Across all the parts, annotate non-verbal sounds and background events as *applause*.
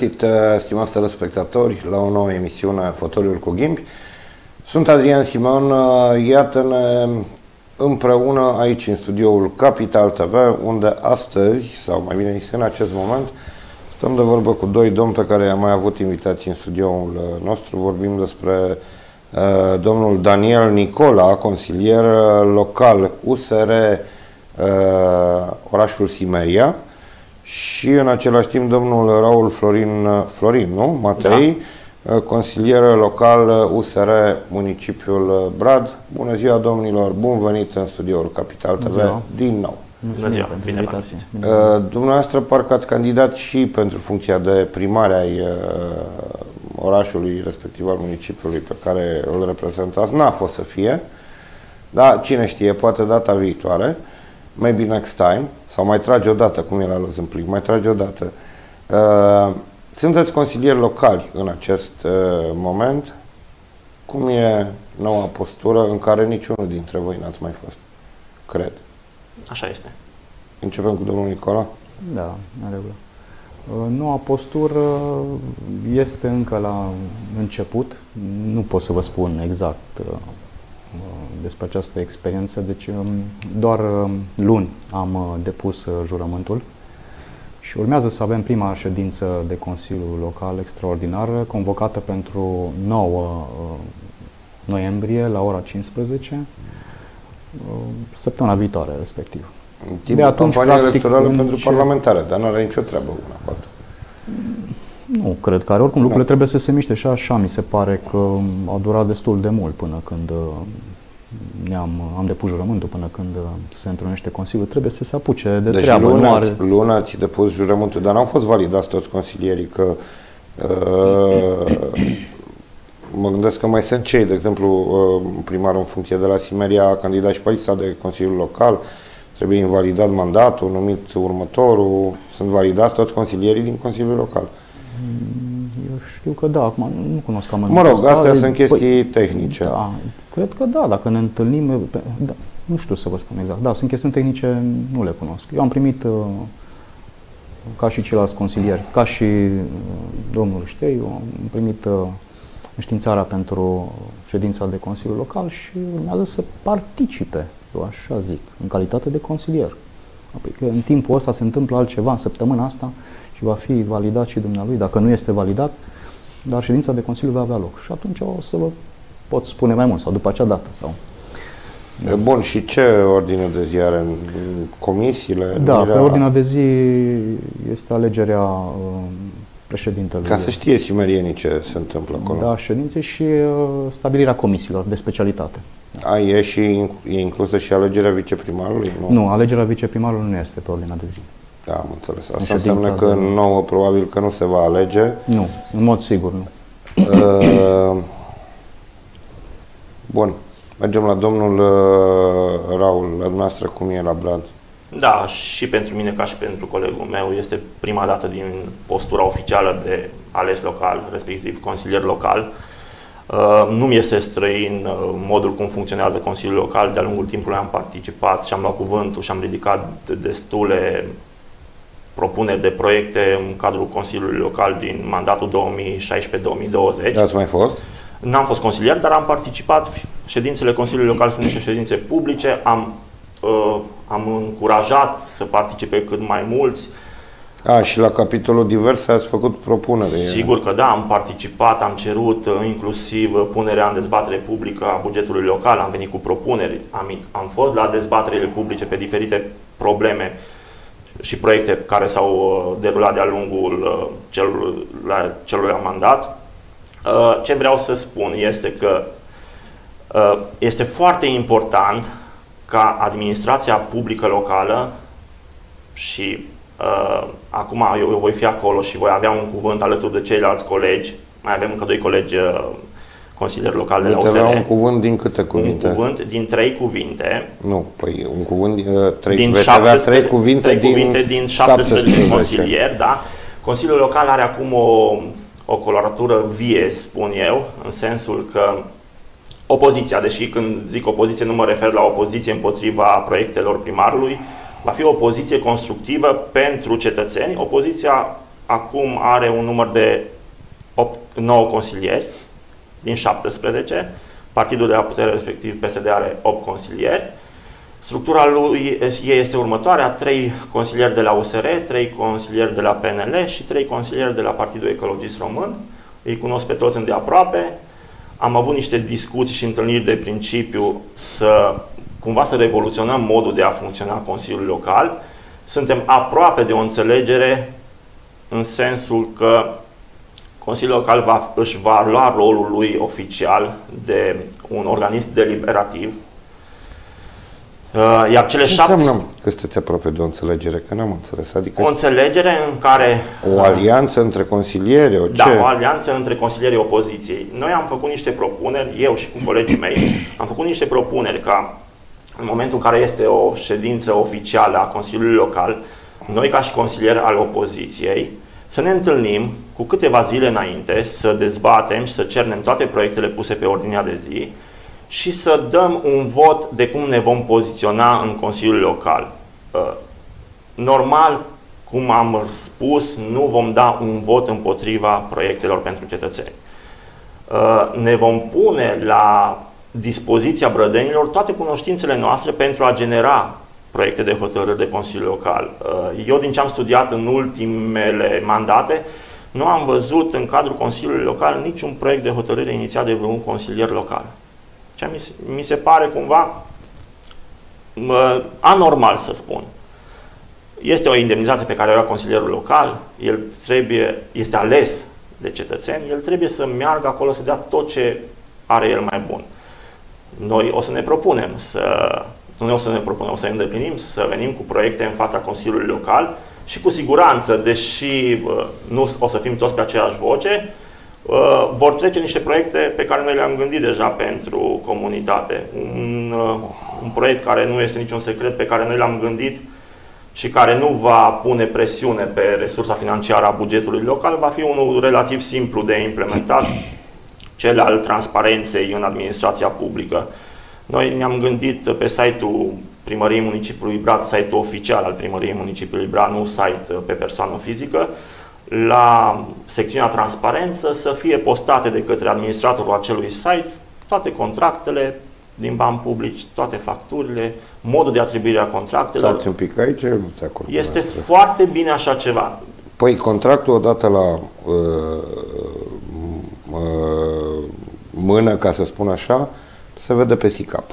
găsit, uh, stimați telespectatori, la o nouă emisiune Fotoliul cu Ghimbi. Sunt Adrian Simon, uh, iată-ne împreună aici în studioul Capital TV, unde astăzi, sau mai bine zis în acest moment, stăm de vorbă cu doi domni pe care i-am mai avut invitații în studioul uh, nostru. Vorbim despre uh, domnul Daniel Nicola, consilier local USR uh, orașul Simeria, și în același timp domnul Raul Florin, Florin nu? Matei, da. consilier local USR Municipiul Brad. Bună ziua domnilor, bun venit în studioul Capital TV ziua. din nou. Bună ziua, bine v uh, Dumneavoastră parcă ați candidat și pentru funcția de primare ai uh, orașului, respectiv al municipiului pe care îl reprezentați. N-a fost să fie, dar cine știe, poate data viitoare. Uh, maybe next time, sau mai trage o dată, cum era la Zâmplic, mai trage o dată. Uh, sunteți consilieri locali în acest uh, moment. Cum e noua postură în care niciunul dintre voi n-ați mai fost? Cred. Așa este. Începem cu domnul Nicola? Da, în regulă. Uh, noua postură este încă la început. Nu pot să vă spun exact uh, despre această experiență. Deci um, doar um, luni am uh, depus uh, jurământul și urmează să avem prima ședință de Consiliu Local extraordinară convocată pentru 9 uh, noiembrie la ora 15 săptămâna viitoare respectiv. Timp de atunci, campania electorală pentru ce... parlamentare, dar nu are nicio treabă una cu alta. Nu, cred că are. Oricum, lucrurile trebuie să se miște și așa mi se pare că a durat destul de mult până când ne-am, am depus jurământul până când se întrunește Consiliul, trebuie să se apuce de deci treabă. Luna, nu are... luna ți depus jurământul, dar n-au fost validați toți consilierii, că uh, *coughs* mă gândesc că mai sunt cei, de exemplu, uh, primarul în funcție de la Simeria a candidat și pe lista de Consiliul Local, trebuie invalidat mandatul, numit următorul, sunt validați toți consilierii din Consiliul Local. Eu știu că da, acum nu cunosc cam Mă rog, astea sunt chestii păi, tehnice. Da, cred că da, dacă ne întâlnim, da, nu știu să vă spun exact. Da, sunt chestiuni tehnice, nu le cunosc. Eu am primit, uh, ca și ceilalți consilieri, ca și uh, domnul Șteiu, am primit uh, înștiințarea pentru ședința de Consiliu Local și urmează să participe, eu așa zic, în calitate de consilier. Apoi că în timpul ăsta se întâmplă altceva, în săptămâna asta, și va fi validat și dumnealui. Dacă nu este validat, dar ședința de Consiliu va avea loc. Și atunci o să vă pot spune mai mult, sau după acea dată. Sau... Bun, și ce ordine de zi are în comisiile? Da, pe ordinea de zi este alegerea uh, președintelui. Ca să știe simerienii ce se întâmplă acolo. Da, ședințe și uh, stabilirea comisiilor de specialitate. A, e și e inclusă și alegerea viceprimarului? Nu, nu alegerea viceprimarului nu este pe ordinea de zi. Da, am înțeles. Asta înseamnă că de... nouă probabil că nu se va alege. Nu, în mod sigur nu. Uh, bun. Mergem la domnul uh, Raul, la dumneavoastră cum e la Brad? Da, și pentru mine ca și pentru colegul meu este prima dată din postura oficială de ales local, respectiv consilier local. Uh, nu mi este străin uh, modul cum funcționează Consiliul Local. De-a lungul timpului am participat și am luat cuvântul și am ridicat destule propuneri de proiecte în cadrul Consiliului Local din mandatul 2016-2020. Ați mai fost? N-am fost consilier, dar am participat. Ședințele Consiliului Local sunt niște ședințe publice. Am, uh, am încurajat să participe cât mai mulți. A, și la capitolul diverse ați făcut propunere. Sigur că da, am participat, am cerut uh, inclusiv uh, punerea în dezbatere publică a bugetului local, am venit cu propuneri, am, am fost la dezbaterile publice pe diferite probleme și proiecte care s-au uh, derulat de-a lungul uh, celui, la, celui mandat. Uh, ce vreau să spun este că este foarte important ca administrația publică locală și uh, acum eu, eu voi fi acolo și voi avea un cuvânt alături de ceilalți colegi, mai avem încă doi colegi uh, consilier local de la USR. un cuvânt din câte cuvinte? Un cuvânt din trei cuvinte. Nu, păi un cuvânt, uh, trei, din veți avea trei cuvinte, trei cuvinte din, din 17, 17 consilieri, da. Consiliul local are acum o, o coloratură vie, spun eu, în sensul că opoziția, deși când zic opoziție nu mă refer la opoziție împotriva proiectelor primarului, va fi o opoziție constructivă pentru cetățeni. Opoziția acum are un număr de 8, 9 consilieri din 17. Partidul de la putere, respectiv PSD, are 8 consilieri. Structura lui ei este următoarea, 3 consilieri de la USR, 3 consilieri de la PNL și 3 consilieri de la Partidul Ecologist Român. Îi cunosc pe toți îndeaproape. Am avut niște discuții și întâlniri de principiu să cumva să revoluționăm modul de a funcționa Consiliului Local. Suntem aproape de o înțelegere în sensul că Consiliul Local va, își va lua rolul lui oficial de un organism deliberativ, uh, iar cele Ce șapte... înseamnă că sunteți aproape de o înțelegere? Că n-am înțeles. Adică o înțelegere în care... O alianță între consilieri? O da, ce? o alianță între consilierii opoziției. Noi am făcut niște propuneri, eu și cu colegii mei, am făcut niște propuneri ca în momentul în care este o ședință oficială a Consiliului Local, noi ca și consilieri al opoziției, să ne întâlnim cu câteva zile înainte, să dezbatem și să cernem toate proiectele puse pe ordinea de zi și să dăm un vot de cum ne vom poziționa în Consiliul Local. Uh, normal, cum am spus, nu vom da un vot împotriva proiectelor pentru cetățeni. Uh, ne vom pune la dispoziția brădenilor toate cunoștințele noastre pentru a genera proiecte de hotărâri de Consiliu Local. Uh, eu, din ce am studiat în ultimele mandate, nu am văzut în cadrul Consiliului Local niciun proiect de hotărâre inițiat de vreun consilier local. Ce mi se pare cumva anormal să spun. Este o indemnizație pe care o ia consilierul local, el trebuie, este ales de cetățeni, el trebuie să meargă acolo să dea tot ce are el mai bun. Noi o să ne propunem să nu o să ne propunem, o să ne îndeplinim, să venim cu proiecte în fața Consiliului Local și cu siguranță, deși nu o să fim toți pe aceeași voce, vor trece niște proiecte pe care noi le-am gândit deja pentru comunitate. Un, un proiect care nu este niciun secret, pe care noi l-am gândit și care nu va pune presiune pe resursa financiară a bugetului local, va fi unul relativ simplu de implementat, cel al transparenței în administrația publică. Noi ne-am gândit pe site-ul Primăriei Municipiului Brad, site-ul oficial al Primăriei Municipiului Brad, nu site pe persoană fizică, la secțiunea transparență să fie postate de către administratorul acelui site toate contractele din bani publici, toate facturile, modul de atribuire a contractelor. Stați un pic aici, nu te acord. Este foarte bine așa ceva. Păi contractul odată la uh, uh, mână, ca să spun așa, se vede pe SICAP.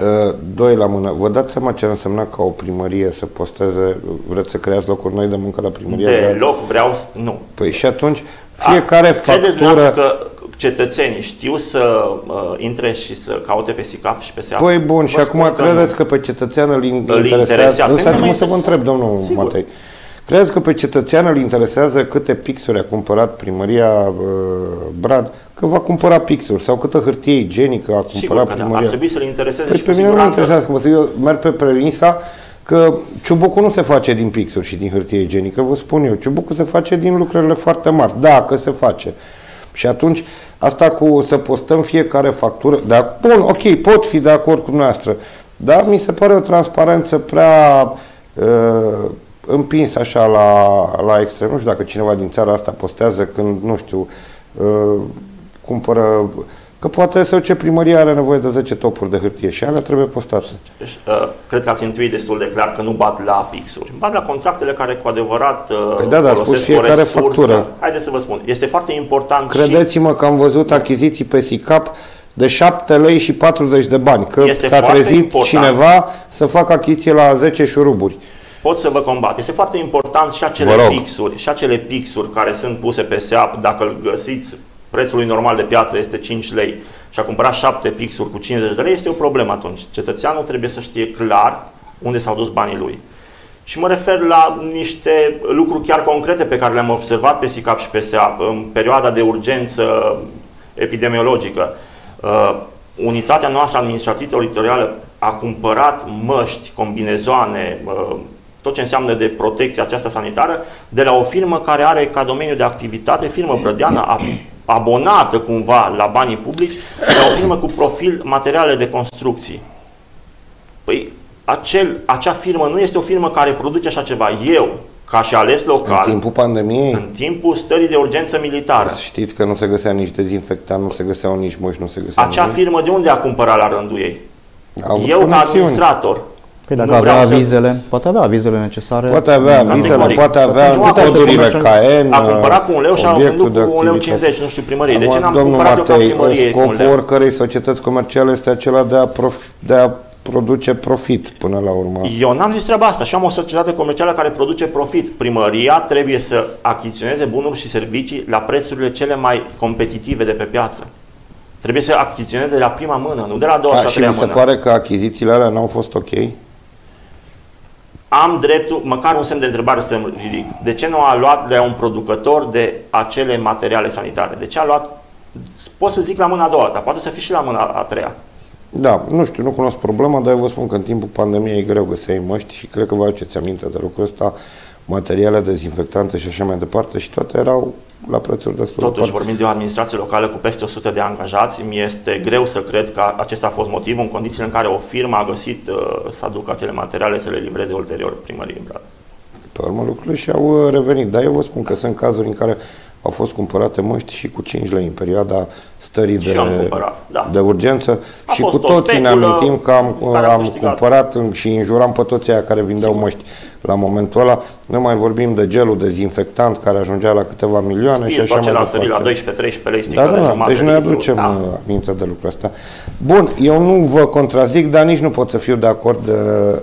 Uh, doi la mână. Vă dați seama ce însemna ca o primărie să posteze, vreți să creați locuri noi de muncă la primărie? De loc vreau, nu. Păi și atunci fiecare A, factură... că cetățenii știu să uh, intre și să caute pe SICAP și pe SEAP? Păi bun, Vă și acum credeți că, că pe cetățean îl, interesează? interesează? Lăsați-mă să vă întreb, domnul Sigur. Matei. Credeți că pe cetățean îl interesează câte pixuri a cumpărat primăria uh, Brad, că va cumpăra pixuri sau câtă hârtie igienică a cumpărat Sigur că primăria? ar trebui să-l intereseze păi și pe mine nu interesează, că eu merg pe premisa că ciubucul nu se face din pixuri și din hârtie igienică, vă spun eu. Ciubucul se face din lucrurile foarte mari. Da, că se face. Și atunci, asta cu să postăm fiecare factură, dar bun, ok, pot fi de acord cu noastră, dar mi se pare o transparență prea uh, împins așa la, la extrem. Nu știu dacă cineva din țara asta postează când, nu știu, uh, cumpără Că poate să ce primăria are nevoie de 10 topuri de hârtie și alea trebuie postate. Uh, cred că ați intuit destul de clar că nu bat la pixuri. Bat la contractele care cu adevărat uh, păi da, da, folosesc fiecare o resursă. Factură. Haideți să vă spun. Este foarte important Credeți-mă că am văzut achiziții pe SICAP de 7 lei și 40 de bani. Că este s-a trezit important. cineva să facă achiziție la 10 șuruburi pot să vă combat. Este foarte important și acele pixuri, și acele pixuri care sunt puse pe SEAP, dacă îl găsiți, prețul normal de piață este 5 lei și a cumpărat 7 pixuri cu 50 de lei, este o problemă atunci. Cetățeanul trebuie să știe clar unde s-au dus banii lui. Și mă refer la niște lucruri chiar concrete pe care le-am observat pe SICAP și pe SEAP în perioada de urgență epidemiologică. Uh, unitatea noastră administrativ-teritorială a cumpărat măști, combinezoane, uh, tot ce înseamnă de protecție aceasta sanitară, de la o firmă care are ca domeniu de activitate, firmă prădeană, abonată cumva la banii publici, de la o firmă cu profil materiale de construcții. Păi, acel, acea firmă nu este o firmă care produce așa ceva. Eu, ca și ales local, În timpul pandemiei, în timpul stării de urgență militară. știți că nu se găsea nici dezinfectant, nu se găseau nici măști, nu se găsea Acea nimic. firmă de unde a cumpărat la rândul ei? Au avut Eu, ca conexiuni. administrator, Păi nu dacă vreau avea să- vizele, poate avea vizele necesare. Poate avea Nu, vizele, Categoric. poate avea Atunci nu putea să codurile comercial- KN, a cumpărat cu un leu și a obiectul vândut de cu un leu activitate. 50, nu știu, primărie. De ce Acum, n-am domnul cumpărat eu ca Matei, primărie cu un Scopul leu? oricărei societăți comerciale este acela de a, prof- de a produce profit până la urmă. Eu n-am zis treaba asta și am o societate comercială care produce profit. Primăria trebuie să achiziționeze bunuri și servicii la prețurile cele mai competitive de pe piață. Trebuie să achiziționeze de la prima mână, nu de la a doua Da, și a și treia mi se mână. pare că achizițiile alea n-au fost ok. Am dreptul, măcar un semn de întrebare să ridic. De ce nu a luat de la un producător de acele materiale sanitare? De ce a luat, pot să zic la mâna a doua, dar poate să fie și la mâna a treia. Da, nu știu, nu cunosc problema, dar eu vă spun că în timpul pandemiei e greu găseai măști și cred că vă aduceți aminte de lucrul ăsta, materiale dezinfectante și așa mai departe și toate erau la prețuri destul de Totuși, foarte- vorbim de o administrație locală cu peste 100 de angajați, mi este greu să cred că acesta a fost motivul în condițiile în care o firmă a găsit uh, să aducă acele materiale să le livreze ulterior primăriei Brad. Pe urmă lucrurile și-au uh, revenit, dar eu vă spun că sunt cazuri în care au fost cumpărate măști și cu 5 lei în perioada stării Și de, eu am cumpărat, da. de urgență A și fost cu o toții ne speculă amintim că am, care a am câștigat. cumpărat în- și înjuram pe toți aia care vindeau măști la momentul ăla. Nu mai vorbim de gelul dezinfectant care ajungea la câteva milioane și Spiritul așa mai acela a sărit la departe. 12-13 lei Da, sticla de da, jumătate deci de noi litru. aducem Da. da. aminte de lucrul ăsta. Bun, eu nu vă contrazic, dar nici nu pot să fiu de acord uh,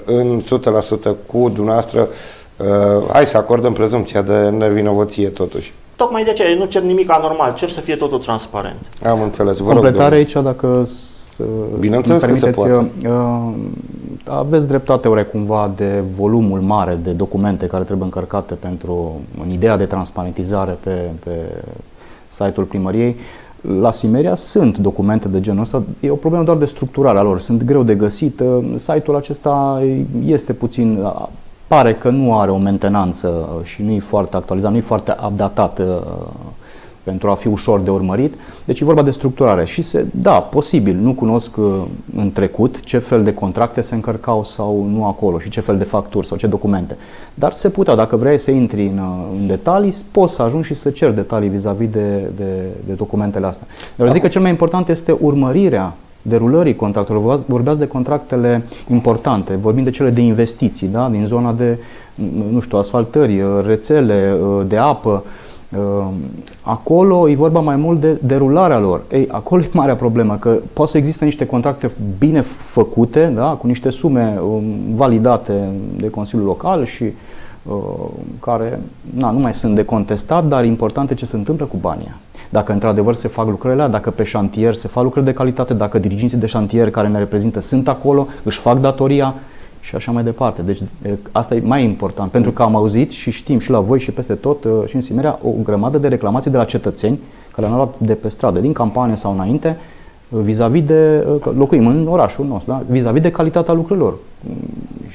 în 100% cu dumneavoastră. Uh, hai să acordăm prezumția de nevinovăție totuși. Tocmai de aceea, eu nu cer nimic anormal, cer să fie totul transparent. Am înțeles. Vă Completare rog, aici, dacă să, Bineînțeles îmi că se permiteți, uh, aveți dreptate ore cumva de volumul mare de documente care trebuie încărcate pentru în ideea de transparentizare pe, pe site-ul primăriei. La Simeria sunt documente de genul ăsta, e o problemă doar de structurare a lor, sunt greu de găsit. Uh, Site-ul acesta este puțin, uh, pare că nu are o mentenanță uh, și nu e foarte actualizat, nu e foarte updatat uh, pentru a fi ușor de urmărit. Deci e vorba de structurare și se, da, posibil, nu cunosc uh, în trecut ce fel de contracte se încărcau sau nu acolo și ce fel de facturi sau ce documente. Dar se putea, dacă vrei să intri în, uh, în detalii, poți să ajungi și să ceri detalii vis-a-vis de, de, de documentele astea. Dar eu zic că cel mai important este urmărirea derulării contractelor. Vorbeați- Vorbeați de contractele importante, vorbim de cele de investiții, da? din zona de, nu știu, asfaltări, uh, rețele uh, de apă, Uh, Acolo e vorba mai mult de derularea lor. Ei, acolo e marea problemă, că poate să existe niște contracte bine făcute, da, cu niște sume um, validate de Consiliul Local și uh, care na, nu mai sunt de contestat, dar important e ce se întâmplă cu banii. Dacă într-adevăr se fac lucrările, alea, dacă pe șantier se fac lucrări de calitate, dacă diriginții de șantier care ne reprezintă sunt acolo, își fac datoria, și așa mai departe. Deci e, asta e mai important, pentru că am auzit și știm și la voi și peste tot uh, și în Simerea o grămadă de reclamații de la cetățeni care ne-au luat de pe stradă, din campanie sau înainte, uh, vis-a-vis de, uh, că locuim în orașul nostru, da? vis-a-vis de calitatea lucrurilor.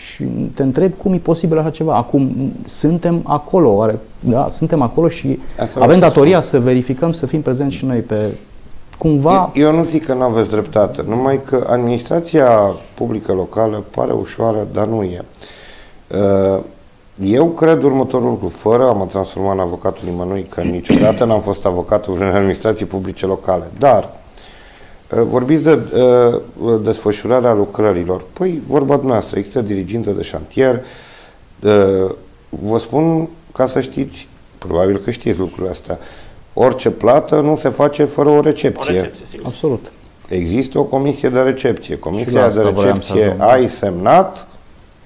Mm, Și te întreb cum e posibil așa ceva. Acum mm, suntem acolo, oare, da? suntem acolo și Asta vreau avem să datoria să verificăm, să fim prezenți și noi pe cumva Eu, eu nu zic că nu aveți dreptate, numai că administrația publică locală pare ușoară, dar nu e. Uh, Eu cred următorul lucru, fără a mă transforma în avocatul nimănui, că niciodată n-am fost avocatul vreunei administrații publice locale, dar uh, vorbiți de uh, desfășurarea lucrărilor. Păi, vorba dumneavoastră, există dirigintă de șantier, uh, vă spun ca să știți, probabil că știți lucrurile astea, orice plată nu se face fără o O recepție. recepție, sigur. absolut. Există o comisie de recepție. Și Comisia la de asta voiam să recepție ajung. ai semnat,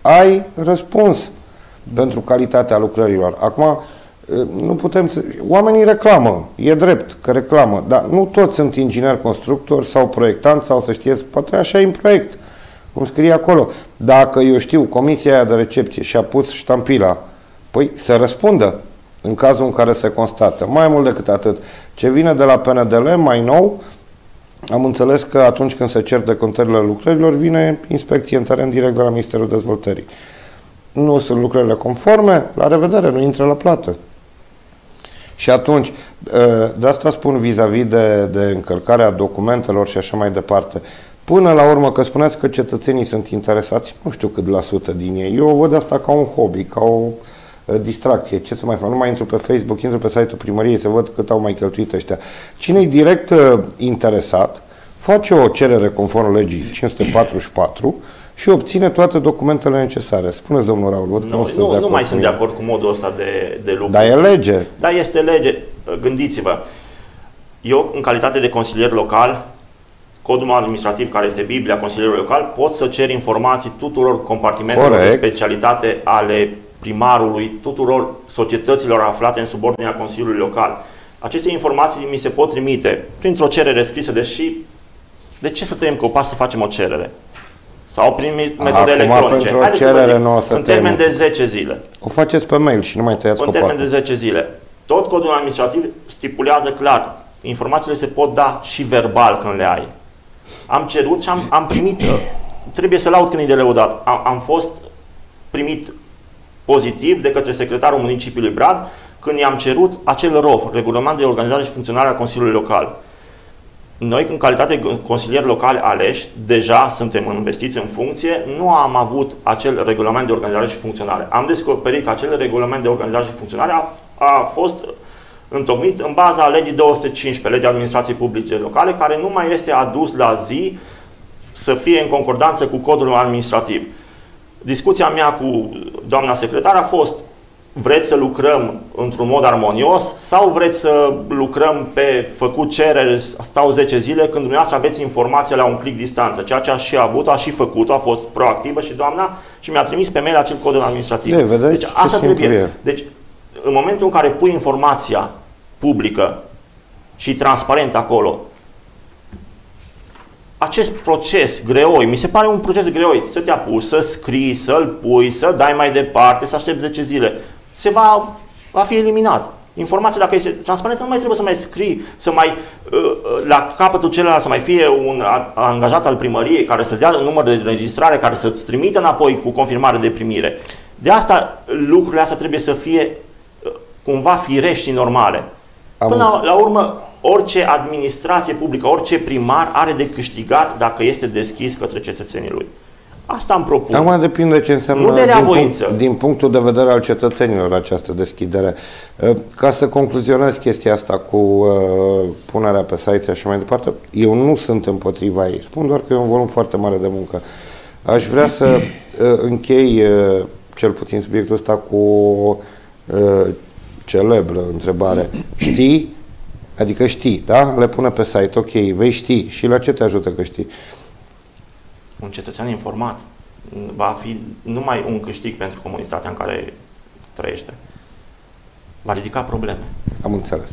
ai răspuns pentru calitatea lucrărilor. Acum, nu putem să... Oamenii reclamă, e drept că reclamă, dar nu toți sunt ingineri constructori sau proiectanți sau să știți, poate așa e în proiect, cum scrie acolo. Dacă eu știu, comisia aia de recepție și-a pus ștampila, păi să răspundă în cazul în care se constată. Mai mult decât atât, ce vine de la PNDL mai nou, am înțeles că atunci când se cer decontările lucrărilor, vine inspecție în teren direct de la Ministerul Dezvoltării. Nu sunt lucrările conforme, la revedere, nu intră la plată. Și atunci, de asta spun vis-a-vis de, de încălcarea documentelor și așa mai departe. Până la urmă, că spuneți că cetățenii sunt interesați, nu știu cât la sută din ei. Eu o văd asta ca un hobby, ca o uh, distracție. Ce să mai fac? Nu mai intru pe Facebook, intru pe site-ul primăriei să văd cât au mai cheltuit ăștia. Cine e direct uh, interesat, face o cerere conform legii 544 și obține toate documentele necesare. Spuneți, domnul Raul, văd că Nu, nu, sunteți nu, de nu acord mai cu sunt de mine. acord cu modul ăsta de, de lucru. Dar e lege. Da, este lege. Gândiți-vă. Eu, în calitate de consilier local, codul meu administrativ, care este Biblia consilierului local, pot să cer informații tuturor compartimentelor Corect. de specialitate ale primarului, tuturor societăților aflate în subordinea Consiliului Local. Aceste informații mi se pot trimite printr-o cerere scrisă, deși de ce să tăiem copaci să facem o cerere? Sau prin metode Acum, electronice. pentru o Haideți să vă cerere zic, nu o să în termen tăiem. de 10 zile. O faceți pe mail și nu mai tăiați În termen copacul. de 10 zile. Tot codul administrativ stipulează clar, informațiile se pot da și verbal când le ai. Am cerut și am, am primit, uh, *clears throat* trebuie să laud când e de lăudat, am, am fost primit pozitiv de către secretarul municipiului Brad când i-am cerut acel ROF, Regulament de Organizare și Funcționare a Consiliului Local. Noi, în calitate de consilieri locali aleși, deja suntem investiți în funcție, nu am avut acel regulament de organizare și funcționare. Am descoperit că acel regulament de organizare și funcționare a, a fost întocmit în baza legii 215, legea administrației publice locale, care nu mai este adus la zi să fie în concordanță cu codul administrativ. Discuția mea cu doamna secretar a fost vreți să lucrăm într-un mod armonios sau vreți să lucrăm pe făcut cerere, stau 10 zile, când dumneavoastră aveți informația la un click distanță. Ceea ce a și avut, a și făcut, a fost proactivă și doamna și mi-a trimis pe mail acel cod administrativ. De, vedeți deci ce asta simplu trebuie. e. Deci, în momentul în care pui informația publică și transparent acolo, acest proces greoi, mi se pare un proces greoi, să te apuci, să scrii, să-l pui, să dai mai departe, să aștepți 10 zile, se va, va fi eliminat. Informația, dacă este transparentă, nu mai trebuie să mai scrii, să mai, uh, uh, la capătul celălalt, să mai fie un a- angajat al primăriei care să-ți dea un număr de registrare, care să-ți trimită înapoi cu confirmare de primire. De asta lucrurile astea trebuie să fie uh, cumva firești și normale. Am Până la, înțeles. la urmă, orice administrație publică, orice primar are de câștigat dacă este deschis către cetățenii lui. Asta îmi propun. Acum depinde ce înseamnă Nu de din, reavoință. punct, din punctul de vedere al cetățenilor această deschidere. Uh, Ca să concluzionez chestia asta cu uh, punerea pe site și așa mai departe, eu nu sunt împotriva ei. Spun doar că e un volum foarte mare de muncă. Aș vrea să uh, închei uh, cel puțin subiectul ăsta cu o uh, celebră întrebare. Știi? Adică știi, da? Le pune pe site, ok, vei ști. Și la ce te ajută că știi? Un cetățean informat va fi numai un câștig pentru comunitatea în care trăiește. Va ridica probleme, Am înțeles.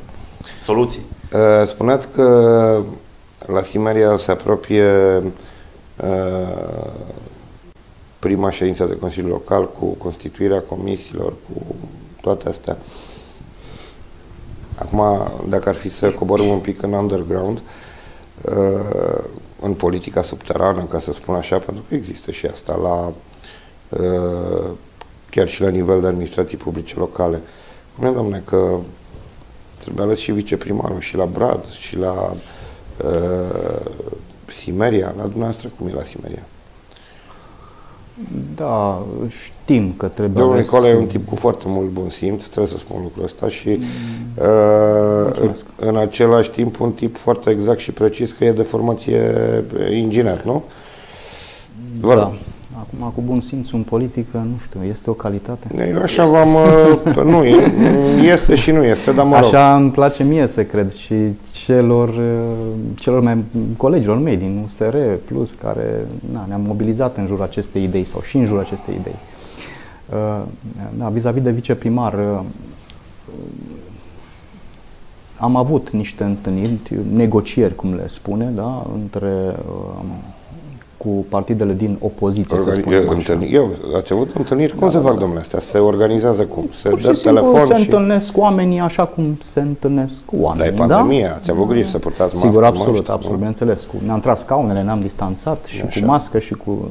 soluții. Uh, Spuneați că la Simeria se apropie uh, prima ședință de Consiliu Local cu constituirea comisiilor, cu toate astea. Acum, dacă ar fi să coborâm un pic în underground, uh, în politica subterană, ca să spun așa, pentru că există și asta la uh, chiar și la nivel de administrații publice locale. Spune, domne, că trebuie ales și viceprimarul și la Brad și la uh, Simeria. La dumneavoastră cum e la Simeria? Da, știm că trebuie Domnul ales- Nicolae e un tip cu foarte mult bun simț, trebuie să spun lucrul ăsta și uh, în, Mulțumesc. în același timp un tip foarte exact și precis că e de formație inginer, nu? Vă rog. Da. Acum, cu bun simț, în politică, nu știu, este o calitate. Eu așa v-am... uh, *laughs* Nu, e- este și nu este, dar mă rog. Așa îmi place mie să cred și celor, uh, celor mai colegilor mei din USR Plus care na, ne-am mobilizat în jurul acestei idei sau și în jurul acestei idei. Uh, Da, vis-a-vis de viceprimar, uh, am avut niște întâlniri, negocieri, cum le spune, da, între uh, cu partidele din opoziție, să Organi- spunem așa. întâlniri. Eu, ați avut întâlniri? Cum Da, se da, fac, da. domnule, astea? Se organizează cum? Se Pur și dă simplu telefon se și... întâlnesc oamenii așa cum se întâlnesc cu Dar e oamenii. pandemie, da? ați avut grijă să purtați mască, Sigur, absolut, măști, nu? absolut, bineînțeles. Cu, ne-am tras scaunele, ne-am distanțat și Așa. cu mască și cu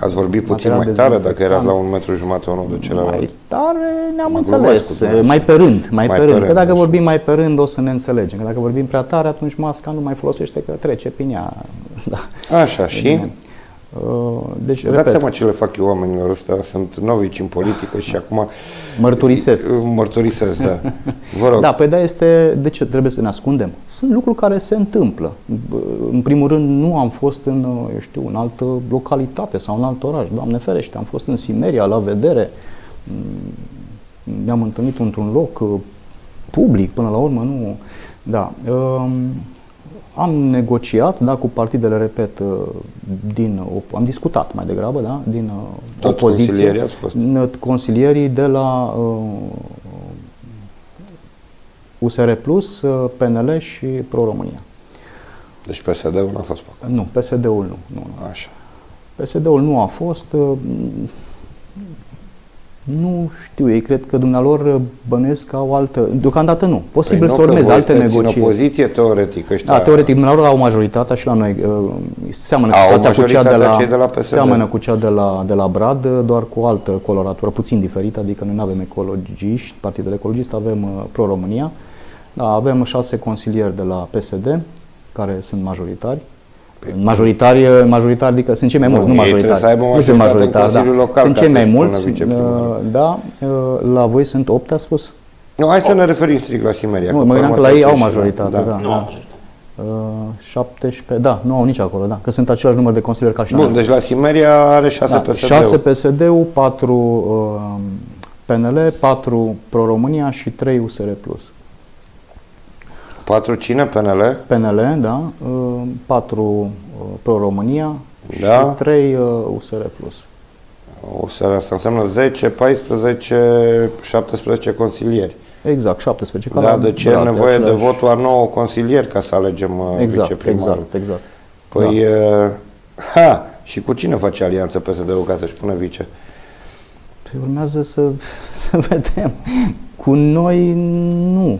Ați vorbit puțin material mai tare dacă dezinfectant. erați la un metru jumătate unul de celălalt. mai tare ne-am Mă înțeles, glumesc cu dumneavoastră. mai pe rând, mai, Mai pe pe rând. rând, Că dacă așa. vorbim mai pe rând o să ne înțelegem. Că dacă vorbim prea tare, atunci masca nu mai folosește că trece prin ea. *laughs* Da. Așa, și? Bine. Uh, Deci, Dați repet, seama ce le fac eu oamenilor ăsta, sunt novici în politică și acum mărturisesc. mărturisesc, da. Vă rog. Da, păi da, este, de ce trebuie să ne ascundem? Sunt lucruri care se întâmplă. Bă, În primul rând, nu am fost în, uh, eu știu, în altă localitate sau în alt oraș, Doamne ferește, am fost în Simeria, la vedere, Mm, ne-am întâlnit într-un loc uh, public, până la urmă, nu... Da. Um, Am negociat, da, cu partidele, repet, uh, din, op- am discutat mai degrabă, da, din uh, Toți opoziție. consilierii ați fost? N- Consilierii de la uh, USR Plus, uh, PNL și Pro-România. Deci PSD-ul n-a fost pe acolo. Nu, PSD-ul nu. nu, nu. Așa. PSD-ul nu a fost. uh, Nu știu, ei cred că dumnealor bănuiesc că au altă... Deocamdată nu. Posibil Păi nu, să că urmeze voi alte sunteți în negocieri. opoziție teoretic ăștia. Da, teoretic, dumnealor au majoritatea și la noi. uh, Seamănă Au situația cu cea de majoritatea la, cei de la PSD. seamănă cu cea de la, de la Brad, uh, doar cu altă coloratură, puțin diferită, adică noi nu avem ecologiști, Partidul Ecologist, avem uh, Pro-România, da, avem șase consilieri de la PSD, care sunt majoritari. Majoritari, uh, majoritari, adică sunt cei mai Nu, mulți, nu ei trebuie majoritari. să aibă nu sunt majoritate în majoritari, da. Consiliul Local Sunt ca cei să mai spună mulți, viceprimarul. uh, da, uh, la voi sunt 8, a spus? Nu, hai să ne referim strict la Simeria. Nu, că mă gândeam că la ei au trece și- majoritate, da. Nu am majoritate. Uh, 17, da, nu au nici acolo, da, că sunt același număr de consilieri ca și la Bun, noi. deci la Simeria are 6 Da, PSD-ul. 6 PSD-ul, 4 uh, PNL, 4 Pro-România și 3 USR+. 4 cine? PNL? PNL, da, 4 Pro-România Da. și 3 USR+. O să asta înseamnă 10, 14, 17 consilieri. Exact, 17. ca Da, la deci e Brad, nevoie de același- votul a 9 consilieri ca să alegem uh, Exact, viceprimarul. exact, exact. Păi, uh, ha, și cu cine face alianță PSD-ul ca să-și pună vice? Păi urmează să, *laughs* să vedem. Cu noi nu,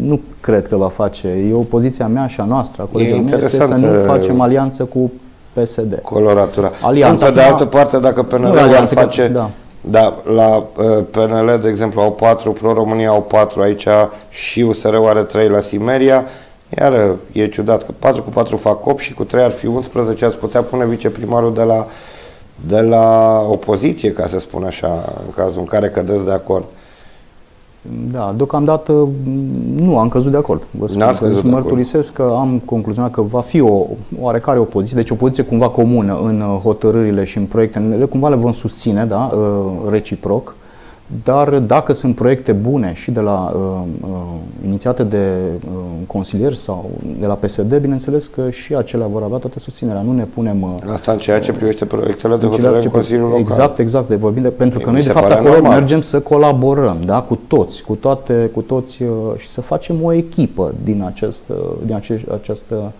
nu cred că va face. E o poziția mea și a noastră, a colegilor mei, este să interesant, nu uh, facem alianță cu PSD. Coloratura. Alianța Bun, pe de acum- altă parte, dacă PNL Nu e ar alianță, că- face... da. Da, la uh, PNL, de exemplu, au 4, Pro-România au 4 aici și USR-ul are 3 la Simeria. Iar uh, e ciudat că 4 cu 4 fac 8 și cu 3 ar fi 11, ați putea pune viceprimarul de la, de la opoziție, ca să spun așa, în cazul în care cădeți de acord. Da, deocamdată m, nu am căzut de acord. Vă spun N-ați că căzut de mărturisesc că am concluzionat că va fi o oarecare opoziție, deci o poziție cumva comună în uh, hotărârile și în proiectele, cumva le vom susține, da, uh, reciproc, dar dacă sunt proiecte bune și de la uh, uh, inițiate de uh, consilieri sau de la PSD, bineînțeles că și acelea vor avea toată susținerea. Nu ne punem uh, Asta în ceea ce privește proiectele de în hotărâre în ce- Consiliul Local. Exact, exact, de vorbim de, pentru că Mi noi de se fapt pare acolo normal. mergem să colaborăm, da, cu toți, cu toate, cu toți uh, și să facem o echipă din acest, uh, din acești, această,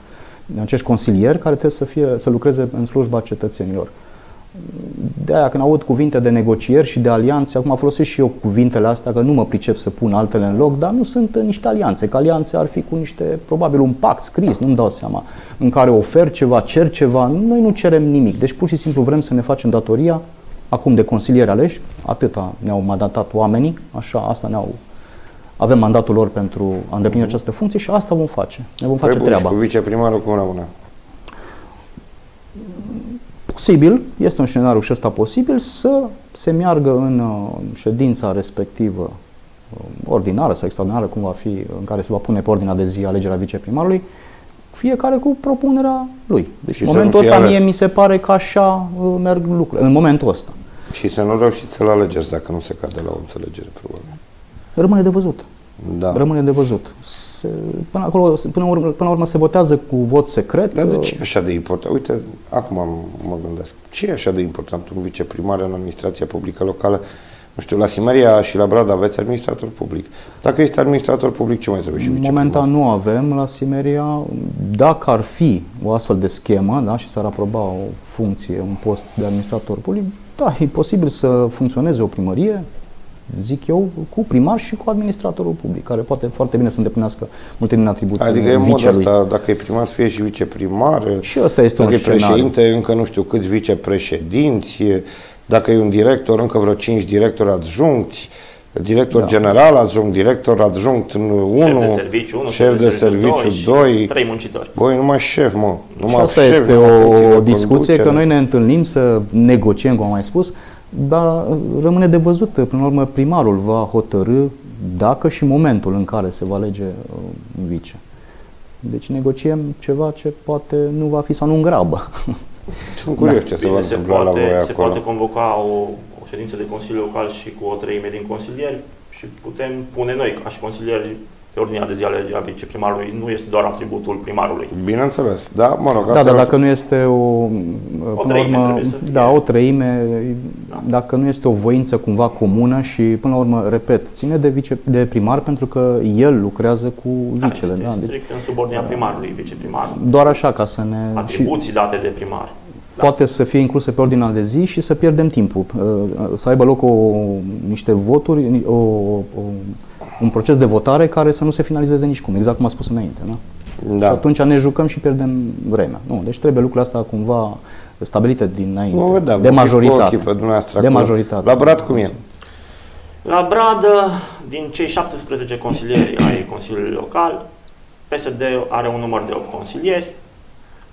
din acești consilieri care trebuie să fie, să lucreze în slujba cetățenilor. De aia când aud cuvinte de negocieri și de alianțe, acum folosesc și eu cuvintele astea, că nu mă pricep să pun altele în loc, dar nu sunt uh, niște alianțe, că alianțe ar fi cu niște, probabil un pact scris, nu-mi dau seama, în care ofer ceva, cer ceva, noi nu cerem nimic, deci pur și simplu vrem să ne facem datoria, acum de consilieri aleși, atâta ne-au mandatat oamenii, așa, asta ne-au, avem mandatul lor pentru a îndeplini această funcție și asta vom face, ne vom face Păi bun, treaba. și cu viceprimarul cum rămâne? Posibil, este un scenariu și ăsta posibil, să se meargă în uh, ședința respectivă uh, ordinară sau extraordinară, cum va fi, în care se va pune pe ordinea de zi alegerea viceprimarului, fiecare cu propunerea lui. Deci Și în să momentul nu fie ăsta ales. mie mi se pare că așa uh, merg lucrurile, în momentul ăsta. Și să nu reușiți să-l alegeți dacă nu se cade la o înțelegere, probabil. Rămâne de văzut. Da. Rămâne de văzut. Se, până, acolo, până, la urmă, până la urmă se votează cu vot secret. Dar de uh, ce e așa de important? Uite, acum mă gândesc. Ce e așa de important un viceprimar în administrația publică locală? Nu știu, la Simeria și la Brad aveți administrator public. Dacă este administrator public, ce mai trebuie și viceprimar? Momentan nu avem la Simeria. Dacă ar fi o astfel de schemă da, și s-ar aproba o funcție, un post de administrator public, da, e posibil să funcționeze o primărie, zic eu, cu primar și cu administratorul public, care poate foarte bine să îndeplinească multe din atribuțiile Adică e în modul vicelui. ăsta, dacă e primar, să fie și viceprimar. Și ăsta este dacă un e scenariu. președinte, încă nu știu câți vicepreședinți. Dacă e un director, încă vreo cinci directori adjuncți. director Da. general, adjunct director, adjunct 1, șef de serviciu 1, șef de serviciu 2. 3 muncitori. Băi, numai șef, mă. Și Numai asta șef, este numai funcție o de discuție, că conducere. noi ne întâlnim să negociem, cum am mai spus, dar rămâne de văzut. Până la urmă, primarul va hotărâ dacă și momentul în care se va alege uh, vice. Deci negociem ceva ce poate nu va fi sau nu în grabă. *laughs* Sunt curios ce se va Bine, se întâmpla la poate, voi se acolo. poate convoca o, o ședință de Consiliu Local și cu o treime din consilieri și putem pune noi, ca și consilieri, pe ordinea de zi alegerea viceprimarului. Nu este doar atributul primarului. Bineînțeles, da, mă rog, Da, asta dar era- dacă nu este o, până la treime urmă, trebuie să fie. da, o treime, Da. dacă nu este o voință cumva comună și până la urmă, repet, ține de, vice, de primar pentru că el lucrează cu vicele, este da, deci strict în subordinea primarului, viceprimarul. doar așa ca să ne... și Atribuții date de primar. poate să fie incluse pe ordinea de zi și să pierdem timpul, uh, să aibă loc o, niște voturi, o, o, un proces de votare care să nu se finalizeze nici cum, exact cum a spus înainte, da? Și Da. atunci ne jucăm și pierdem vremea. Nu, deci trebuie lucrurile astea cumva stabilite dinainte, Vă vedea, de vă fi cu majoritate. ochii pe dumneavoastră de acolo. majoritate. La Brad cum e? La Bradă, din cei 17 consilieri ai Consiliului Local, PSD are un număr de 8 consilieri,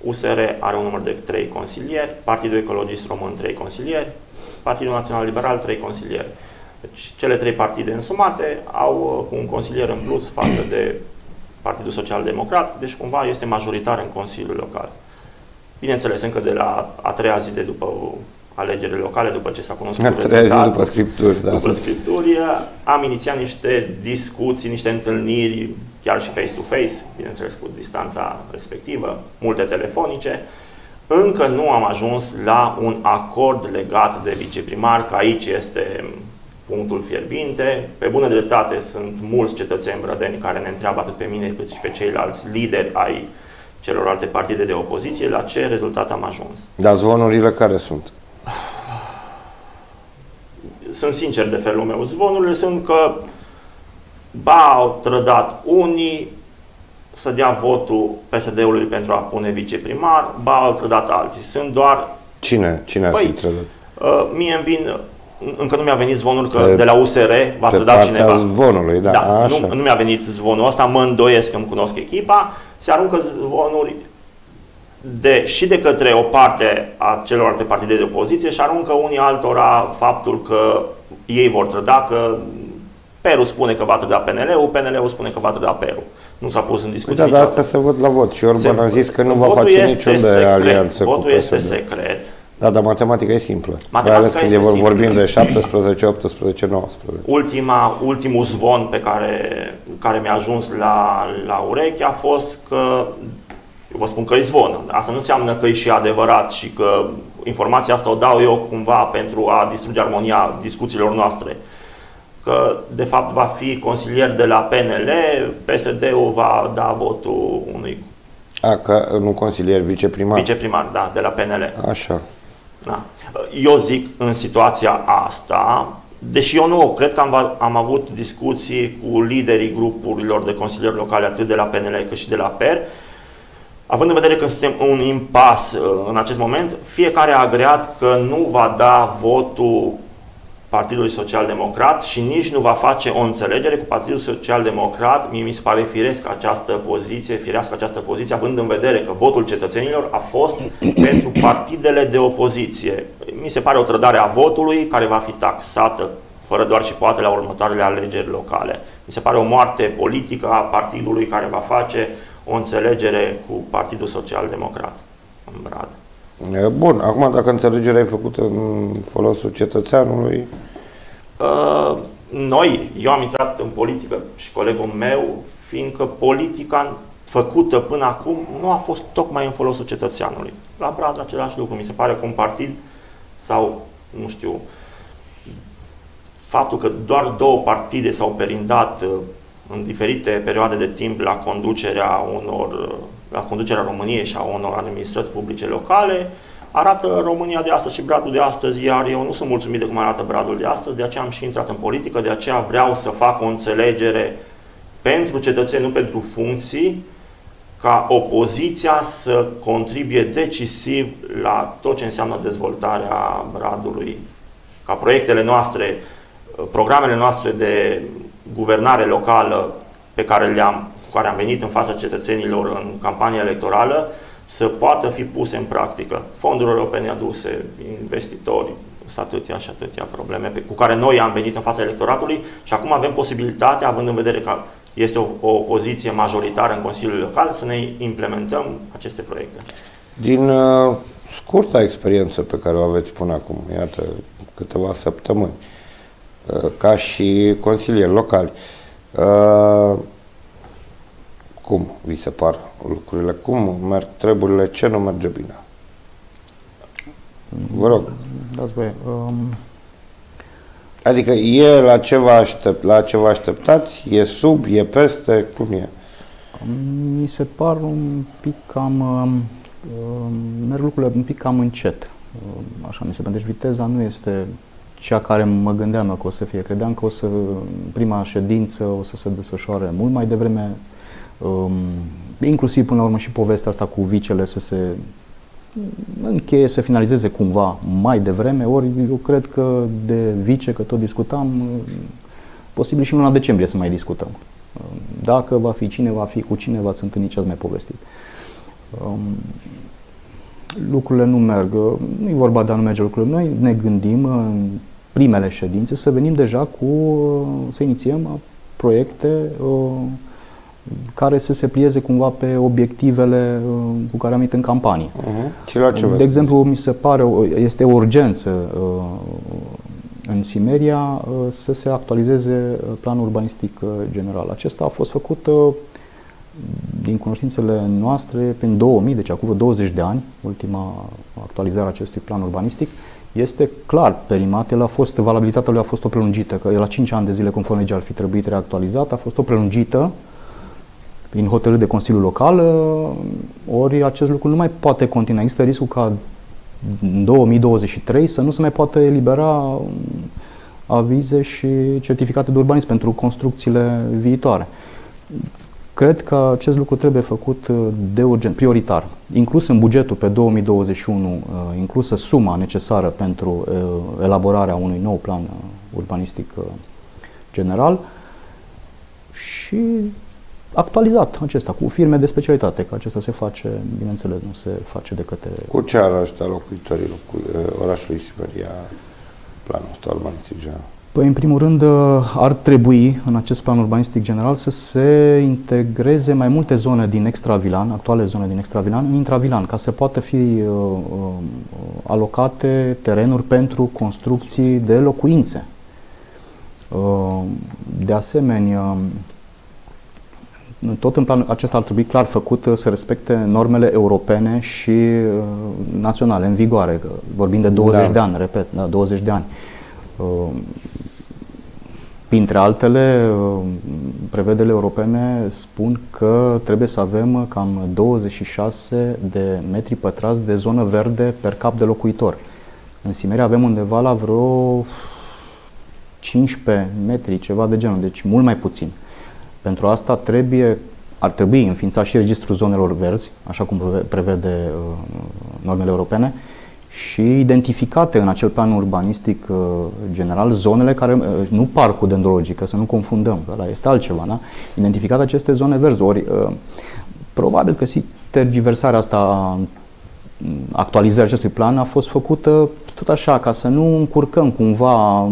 USR are un număr de 3 consilieri, Partidul Ecologist Român 3 consilieri, Partidul Național Liberal 3 consilieri. Deci cele trei partide însumate au uh, cu un consilier în plus față de Partidul Social Democrat, deci cumva este majoritar în Consiliul Local. Bineînțeles, încă de la a treia zi de după alegerile locale, după ce s-a cunoscut A treia zi rezultatul, după scripturi, da. după scripturi, am inițiat niște discuții, niște întâlniri, chiar și face-to-face, bineînțeles cu distanța respectivă, multe telefonice. Încă nu am ajuns la un acord legat de viceprimar, că aici este punctul fierbinte. Pe bună dreptate sunt mulți cetățeni brădeni care ne întreabă atât pe mine cât și pe ceilalți lideri ai celorlalte partide de opoziție la ce rezultat am ajuns. Dar zvonurile care sunt? sunt sincer de felul meu. Zvonurile sunt că ba au trădat unii să dea votul PSD-ului pentru a pune viceprimar, ba au trădat alții. Sunt doar, Cine? Cine ar Păi, fi trădat? uh, mie îmi vin, încă nu mi-a venit zvonul că Pe- de la USR va Pe trăda partea cineva. zvonului, da, Da, așa. nu, nu mi-a venit zvonul ăsta, mă îndoiesc că îmi cunosc echipa, se aruncă zvonuri de, și de către o parte a celorlalte partide de opoziție și aruncă unii altora faptul că ei vor trăda, că Peru spune că va trăda PNL-ul, PNL-ul spune că va trăda Peru. Nu s-a pus în Păi discuție da, dar niciodată. asta se văd la vot și Orban Se- a zis că nu va votul face este niciun de secret, alianță cu Votul este PSD. secret. Da, dar matematica e simplă. Mai Matematica ales când e este vor- simplă. vorbim de 17, 18, 19. Ultima, ultimul zvon pe care, care mi-a ajuns la, la ureche a fost că, eu vă spun că e zvon, asta nu înseamnă că e și adevărat și că informația asta o dau eu cumva pentru a distruge armonia discuțiilor noastre. Că, de fapt, va fi consilier de la PNL, PSD-ul va da votul unui A, că nu consilier, viceprimar. viceprimar, da, de la PNL. Așa. Da. Eu zic în situația asta, deși eu nu cred că am, am avut discuții cu liderii grupurilor de consilieri locale, atât de la PNL cât și de la PER, având în vedere că suntem în un impas uh, în acest moment, fiecare a agreat că nu va da votul Partidului Social Democrat și nici nu va face o înțelegere cu Partidul Social Democrat. Mie mi se pare firesc această poziție, firească această poziție, având în vedere că votul cetățenilor a fost *clears throat* pentru partidele de opoziție. Mi se pare o trădare a votului care va fi taxată fără doar și poate la următoarele alegeri locale. Mi se pare o moarte politică a partidului care va face o înțelegere cu Partidul Social Democrat în Brad. E, Bun, acum dacă înțelegerea e făcută în folosul cetățeanului, Uh, Noi, eu am intrat în politică și colegul meu, fiindcă politica făcută până acum nu a fost tocmai în folosul cetățeanului. La Brad același lucru. Mi se pare că un partid sau, nu știu, faptul că doar două partide s-au perindat uh, în diferite perioade de timp la conducerea unor uh, la conducerea României și a unor administrații publice locale, arată România de astăzi și Bradul de astăzi, iar eu nu sunt mulțumit de cum arată Bradul de astăzi, de aceea am și intrat în politică, de aceea vreau să fac o înțelegere pentru cetățeni, nu pentru funcții, ca opoziția să contribuie decisiv la tot ce înseamnă dezvoltarea Bradului, ca proiectele noastre programele noastre de guvernare locală pe care le-am, cu care am venit în fața cetățenilor în campania electorală să poată fi puse în practică. Fonduri europene aduse, investitori, sunt atâtea și atâtea probleme pe, cu care noi am venit în fața electoratului și acum avem posibilitatea, având în vedere că este o, o poziție majoritară în Consiliul Local, să ne implementăm aceste proiecte. Din uh, scurta experiență pe care o aveți până acum, iată, câteva săptămâni, uh, ca și consilieri locali, uh, cum vi se par lucrurile? Cum merg treburile? Ce nu merge bine? Vă rog. Dați voie. Um, Adică e la ce vă aștept, la ce vă așteptați? E sub, e peste, cum e? mi se par un pic cam... Um, um, merg lucrurile un pic cam încet. Um, așa mi se pare. Deci viteza nu este cea care mă gândeam eu că o să fie. Credeam că o să, prima ședință o să se desfășoare mult mai devreme, um, inclusiv până la urmă și povestea asta cu vicele să se încheie, să finalizeze cumva mai devreme, ori eu cred că de vice, că tot discutam, posibil și în luna decembrie să mai discutăm. Dacă va fi cine, va fi cu cine v-ați întâlnit ce ați mai povestit. Um, lucrurile nu merg, nu e vorba de a nu merge lucrurile. Noi ne gândim în primele ședințe să venim deja cu, să inițiem proiecte uh, care să se plieze cumva pe obiectivele uh, cu care am venit în campanie. Uh-huh. Și la ce De exemplu, mi se pare, este o urgență uh, în Simeria să se actualizeze planul urbanistic general. Acesta a fost făcut din cunoștințele noastre prin 2000, deci acum 20 de ani, ultima actualizare a acestui plan urbanistic, este clar, perimatele a fost, valabilitatea lui a fost o prelungită, că la 5 ani de zile conform legii ar fi trebuit reactualizat, a fost o prelungită prin hotărâri de Consiliu Local, ori acest lucru nu mai poate continua. Există riscul ca în 2023 să nu se mai poată elibera avize și certificate de urbanism pentru construcțiile viitoare. Cred că acest lucru trebuie făcut uh, de urgent, prioritar. Inclus în bugetul pe 2021, uh, inclusă suma necesară pentru uh, elaborarea unui nou plan urbanistic general și actualizat acesta cu firme de specialitate, că acesta se face, bineînțeles, nu se face de către... Cu ce ar ajuta locuitorii orașului Siberia planul ăsta urbanistic general? Păi, în primul rând, ar trebui în acest plan urbanistic general să se integreze mai multe zone din extravilan, actuale zone din extravilan, în intravilan, ca să poată fi uh, uh, alocate terenuri pentru construcții de locuințe. Uh, de asemenea, tot în planul acesta ar trebui clar făcut să respecte normele europene și uh, naționale în vigoare. Vorbim de 20 da. de ani, repet, da, 20 de ani. Uh, Printre altele, uh, prevederile europene spun că trebuie să avem cam 26 de metri pătrați de zonă verde per cap de locuitor. În Simeria avem undeva la vreo 15 metri, ceva de genul, deci mult mai puțin. Pentru asta trebuie, ar trebui înființat și registrul zonelor verzi, așa cum prevede uh, normele europene, și identificate în acel plan urbanistic uh, general zonele care, uh, nu parcul dendrologic, să nu confundăm, că ăla este altceva, da? identificate aceste zone verzi. Ori, uh, probabil că și tergiversarea asta actualizarea acestui plan a fost făcută tot așa, ca să nu încurcăm cumva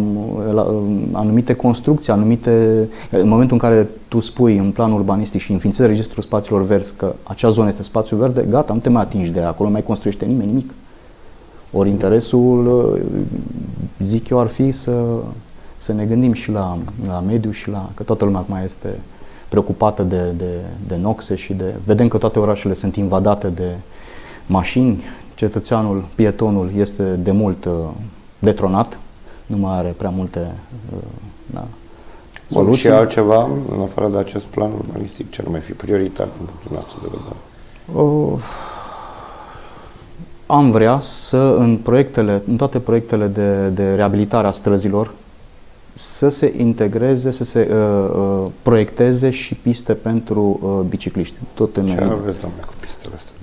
anumite construcții, anumite... În momentul în care tu spui în plan urbanistic și înființezi registrul spațiilor verzi că acea zonă este spațiu verde, gata, nu te mai atingi de acolo, nu mai construiește nimeni nimic. Ori interesul, zic eu, ar fi să, să ne gândim și la, la mediu și la... că toată lumea acum este preocupată de, de, de noxe și de... Vedem că toate orașele sunt invadate de mașini, cetățeanul, pietonul este de mult uh, detronat, nu mai are prea multe uh, da, soluții. și altceva, în afară de acest plan urbanistic, ce ar mai fi prioritar din punctul nostru de vedere? Uh, am vrea să, în proiectele, în toate proiectele de, de reabilitare a străzilor, să se integreze, să se uh, uh, proiecteze și piste pentru uh, bicicliști. Tot în Ce aveți, domnule, cu pistele astea de bicicliști?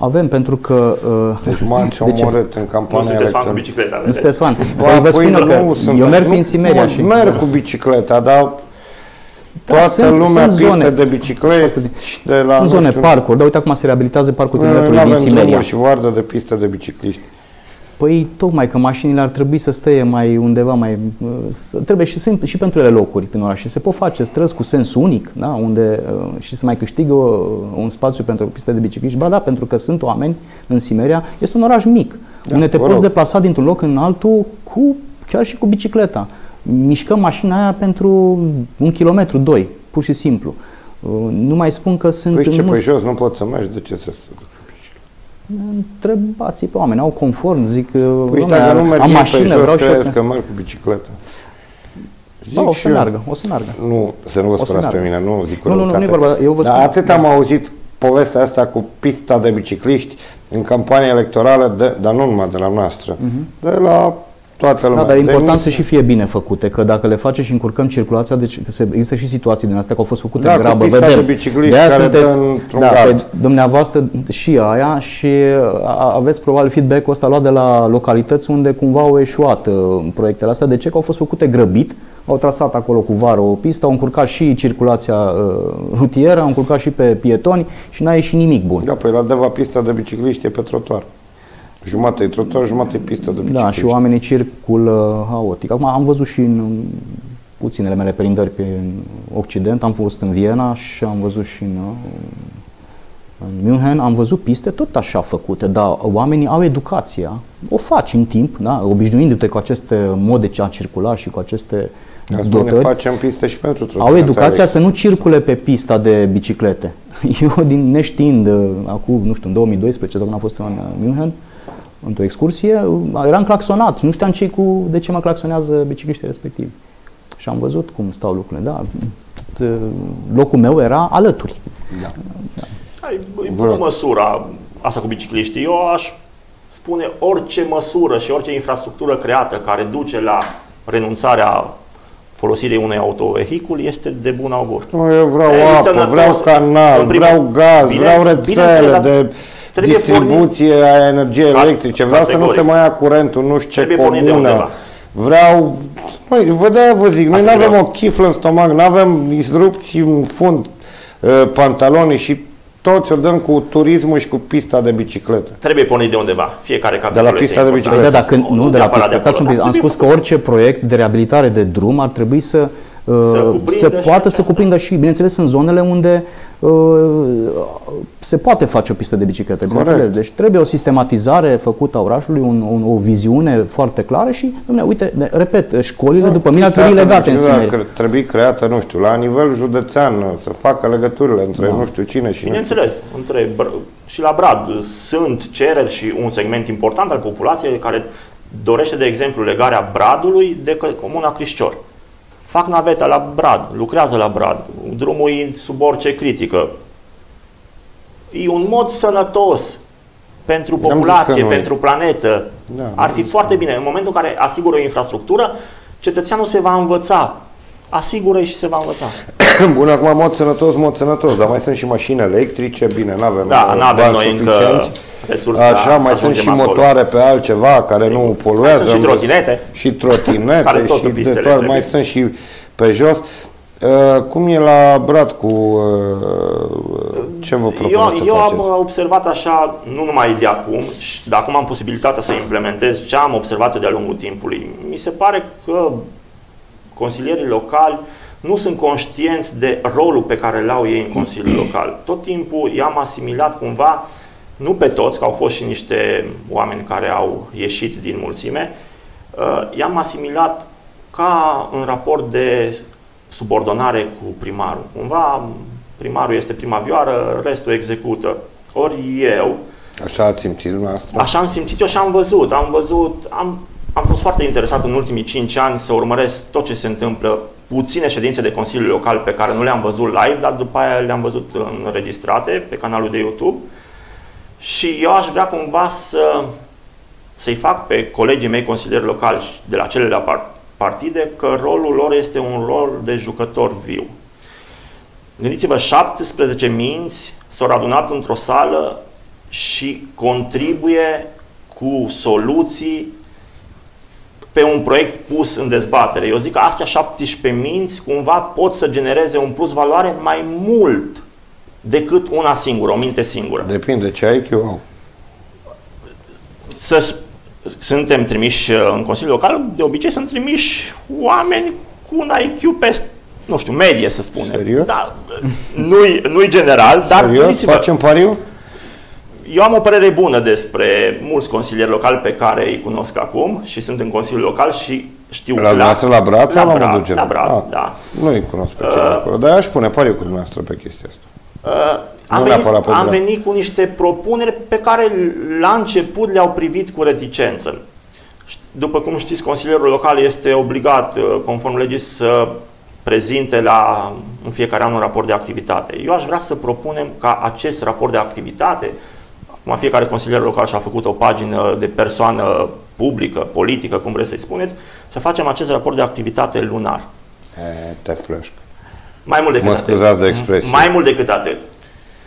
Avem, pentru că... Uh, deci m-ați omorât în campania Nu sunteți fan cu bicicleta, Nu sunteți fan. Ba, vă spun păi eu că nu, sunt, eu merg nu, prin Simeria nu, și... Merg cu bicicleta, dar Da, toată sunt- lumea sunt piste zone. de biciclete și de la... Sunt nu zone, știu, parcuri, dar uite acum se reabilitează parcul Noi tineretului nu din avem Simeria. drumuri și vardă de piste de bicicliști. Păi tocmai că mașinile ar trebui să stea mai undeva mai... uh, să- Trebuie și, sunt și pentru ele locuri prin oraș și se pot face străzi cu sens unic, da? unde uh, și să mai câștigă uh, un spațiu pentru piste de bicicliști. Ba da, pentru că sunt oameni în Simeria, este un oraș mic, Da, unde te vă poți rog. deplasa dintr-un loc în altul cu, chiar și cu bicicleta. Mișcăm mașina aia pentru un kilometru, doi, pur și simplu. Uh, Nu mai spun că sunt Păi ce, mulți- pe jos nu poți să mergi, de ce să se ducă? Întrebați pe oameni, au confort, zic, Păi "Dom'le, dacă nu merg am ei pe mașină, jos, vreau și eu crezi să... că merg cu bicicleta. Da, o și să eu. meargă, o să meargă. Nu, să nu vă să sperați pe meargă. mine, nu zic Nu, nu, nu, răutate. nu e vorba, eu vă Dar spun- atât am auzit povestea asta cu pista de bicicliști în campania electorală, de, dar nu numai de la noastră, de la toată lumea. Mhm. Da, dar e De important nici- să și fie bine făcute, că dacă le face și încurcăm circulația, deci că se, există și situații din astea că au fost făcute Da, în cu grabă, pista vedem. de bicicliști De-aia care sunteți, dă într-un da, gard. pe dumneavoastră și aia și a- aveți probabil feedback-ul ăsta luat de la localități unde cumva au eșuat uh, proiectele astea. De ce? Că au fost făcute grăbit, au trasat acolo cu vară o pistă, au încurcat și circulația uh, rutieră, au încurcat și pe pietoni și n-a ieșit nimic bun. Da, păi la Deva pista de bicicliști e pe trotuar. Jumătate e trotuar, jumătate e pistă de bicicliști. Da, și oamenii circulă haotic. Acum am văzut și în puținele mele perindări pe în Occident, am fost în Viena și am văzut și în, în München, am văzut piste tot așa făcute, dar oamenii au educația, o faci în timp, da? obișnuindu-te cu aceste mode ce a circula și cu aceste Azi noi ne dotări. facem piste și pentru trotuar. Au educația să nu circule pe pista de biciclete. *laughs* Eu, din neștiind, uh, acum, nu știu, în 2012, sau când am fost în uh, München, într-o excursie, uh, eram claxonat. Nu știam ce cu, de ce mă claxonează bicicliștii respectivi. Și am văzut cum stau lucrurile. Da, tot, uh, locul meu era alături. Da. Ai, e bună Vă- măsura asta cu bicicliștii. Eu aș spune orice măsură și orice infrastructură creată care duce la renunțarea folosirii unui autovehicul este de bun augur. Nu, eu vreau E apă, sănătos. vreau canal, În primul- vreau gaz, Bine- vreau bineînțeles, rețele dar de trebuie distribuție a energiei Ca- electrice, vreau să nu categoric. se mai ia curentul, nu știu ce Trebuie pornit de comună. undeva. Vreau, noi, vă de vă zic, noi nu Asta avem vreau. o chiflă în stomac, nu avem disrupții în fund, uh, pantaloni și toți o dăm cu turismul și cu pista de bicicletă. Trebuie pornit de undeva. Fiecare capitol la este pista de important. Păi da, dacă nu, de la neapărat pista. Stați un acolo, pic, dar am trebuie spus că orice proiect de reabilitare de drum ar trebui să uh, cuprindă să și poată asta. să cuprindă și, bineînțeles, în zonele unde uh, se poate face o pistă de biciclete, bineînțeles. Deci trebuie o sistematizare făcută a orașului, un, un, o viziune foarte clară și, dom'le, uite, de- repet, școlile după mine ar Pista trebui asta de legate în bicicletă Simeria. ar trebui creată, nu știu, la nivel județean, să facă legăturile între nu știu cine și nu știu Bineînțeles, între Br- și la Brad sunt cereri și un segment important al populației care dorește, de exemplu, legarea Bradului de că- Comuna Crișcior. Fac naveta la Brad, lucrează la Brad, drumul e sub orice critică. E un mod sănătos pentru zis că populație, nu e. pentru planetă. Da, Ar fi foarte bine. În momentul în care asigură o infrastructură, cetățeanul se va învăța. Asigură și se va învăța. *coughs* Bun, acum mod sănătos, mod sănătos, dar mai sunt și mașini electrice, bine, nu avem Da, nu avem bani noi încă suficienți. Resursa Așa, să mai sunt ajungem și acolo. motoare pe altceva care nu poluează. Mai sunt și trotinete. Și trotinete Care tot și în de pistele toate, trebuie. mai sunt și pe jos. Uh, cum e la Brad cu uh, ce vă propuneți Eu, să eu faceți? am observat așa, nu numai de acum, și de acum am posibilitatea să implementez ce am observat eu de-a lungul timpului. Mi se pare că consilierii locali nu sunt conștienți de rolul pe care îl au ei în Consiliul Local. Tot timpul i-am asimilat cumva, nu pe toți, că au fost și niște oameni care au ieșit din mulțime, uh, i-am asimilat ca în raport de subordonare cu primarul. Cumva primarul este prima vioară, restul execută. Ori eu, Așa ați simțit dumneavoastră? Așa am simțit eu și am văzut. Am văzut, am, am fost foarte interesat în ultimii 5 ani să urmăresc tot ce se întâmplă. Puține ședințe de Consiliu Local pe care nu le-am văzut live, dar după aia le-am văzut înregistrate pe canalul de YouTube. Și eu aș vrea cumva să, să-i fac pe colegii mei consilieri locali și de la celelalte par- partide că rolul lor este un rol de jucător viu. Gândiți-vă, 17 minți s-au adunat într-o sală și contribuie cu soluții pe un proiect pus în dezbatere. Eu zic că astea 17 minți cumva pot să genereze un plus valoare mai mult decât una singură, o minte singură. Depinde ce IQ au. Să suntem trimiși uh, în Consiliul Local, de obicei sunt trimiși oameni cu un IQ peste nu știu, medie să spunem. Serios? Da, nu-i, nu-i general, dar Serios? Facem pariu? Eu am o părere bună despre mulți consilieri locali pe care îi cunosc acum și sunt în Consiliul Local și știu la clar. La Brat sau la, la Mădugen? La Brat, ah, da. Nu îi cunosc pe cei uh, acolo, dar aș pune pariu cu dumneavoastră pe chestia asta. Uh, am, venit, am venit cu niște propuneri pe care la început le-au privit cu reticență. După cum știți, consilierul local este obligat, uh, conform legii, să prezinte la, în fiecare an un raport de activitate. Eu aș vrea să propunem ca acest raport de activitate, acum fiecare consilier local și-a făcut o pagină de persoană publică, politică, cum vreți să-i spuneți, să facem acest raport de activitate lunar. E, te flășc. Mai mult decât mă atât. de expresie. Mai mult decât atât.